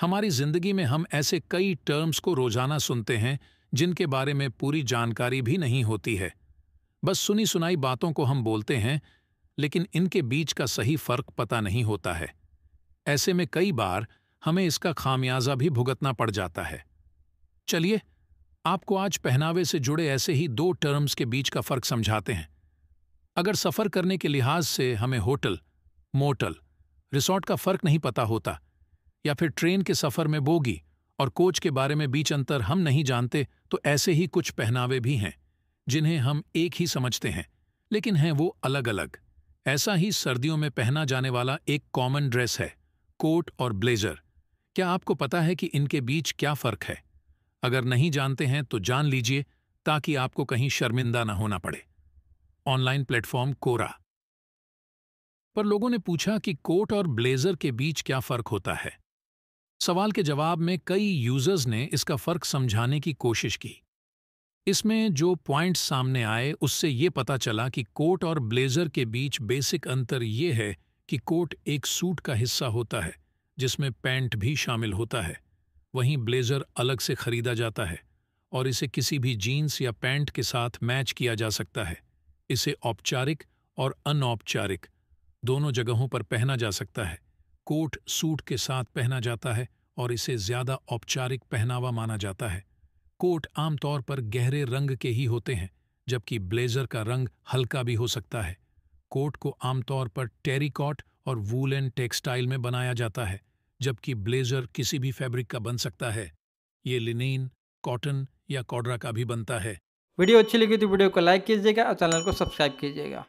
हमारी ज़िंदगी में हम ऐसे कई टर्म्स को रोज़ाना सुनते हैं, जिनके बारे में पूरी जानकारी भी नहीं होती है। बस सुनी सुनाई बातों को हम बोलते हैं, लेकिन इनके बीच का सही फ़र्क पता नहीं होता है। ऐसे में कई बार हमें इसका खामियाजा भी भुगतना पड़ जाता है। चलिए, आपको आज पहनावे से जुड़े ऐसे ही दो टर्म्स के बीच का फ़र्क समझाते हैं। अगर सफ़र करने के लिहाज से हमें होटल, मोटल, रिसोर्ट का फ़र्क नहीं पता होता या फिर ट्रेन के सफ़र में बोगी और कोच के बारे में बीच अंतर हम नहीं जानते तो ऐसे ही कुछ पहनावे भी हैं, जिन्हें हम एक ही समझते हैं, लेकिन हैं वो अलग अलग ऐसा ही सर्दियों में पहना जाने वाला एक कॉमन ड्रेस है, कोट और ब्लेजर क्या आपको पता है कि इनके बीच क्या फ़र्क है? अगर नहीं जानते हैं तो जान लीजिए, ताकि आपको कहीं शर्मिंदा ना होना पड़े। Online platform Quora. पर लोगों ने पूछा कि कोट और ब्लेजर के बीच क्या फ़र्क होता है। सवाल के जवाब में कई यूज़र्स ने इसका फ़र्क समझाने की कोशिश की। इसमें जो पॉइंट्स सामने आए, उससे ये पता चला कि कोट और ब्लेजर के बीच बेसिक अंतर ये है कि कोट एक सूट का हिस्सा होता है, जिसमें पैंट भी शामिल होता है। वहीं ब्लेजर अलग से खरीदा जाता है और इसे किसी भी जीन्स या पैंट के साथ मैच किया जा सकता है। इसे औपचारिक और अनौपचारिक, दोनों जगहों पर पहना जा सकता है। कोट सूट के साथ पहना जाता है और इसे ज़्यादा औपचारिक पहनावा माना जाता है। कोट आमतौर पर गहरे रंग के ही होते हैं, जबकि ब्लेजर का रंग हल्का भी हो सकता है। कोट को आमतौर पर टेरिकॉट और वूलन टेक्सटाइल में बनाया जाता है, जबकि ब्लेजर किसी भी फैब्रिक का बन सकता है। ये लिनेन, कॉटन या कॉडरा का भी बनता है। वीडियो अच्छी लगी तो वीडियो को लाइक कीजिएगा और चैनल को सब्सक्राइब कीजिएगा।